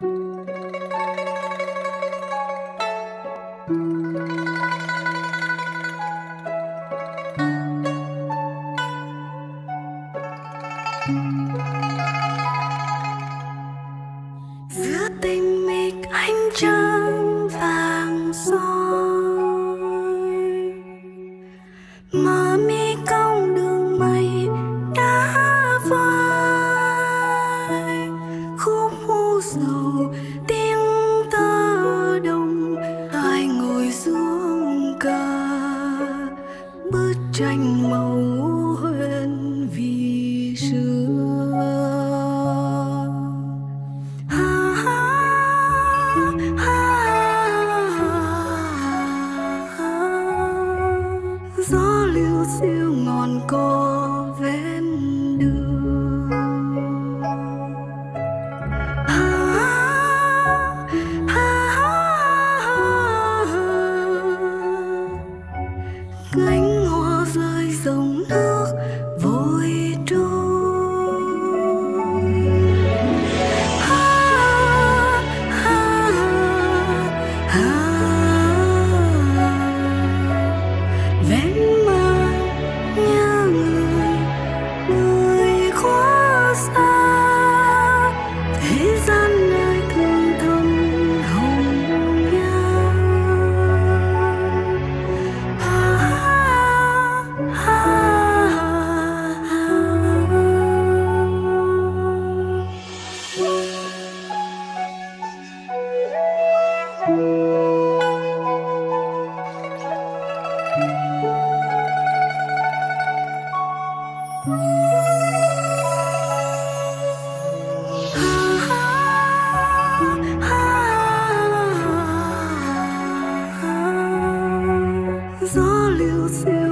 giữa tình mịch ánh trăng vàng soi mà mi tranh màu huyền vì xưa. Gió lưu siêu ngọn cỏ. 啊啊！